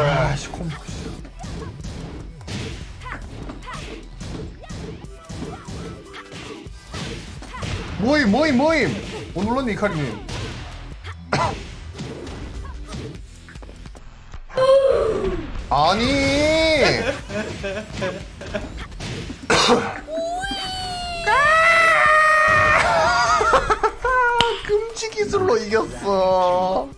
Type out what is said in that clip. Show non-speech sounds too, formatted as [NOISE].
아씨 콤보 모임 모임 모임! 오늘론 이카리님. 아니! [LAUGHS] [LAUGHS] 금지 기술로 이겼어.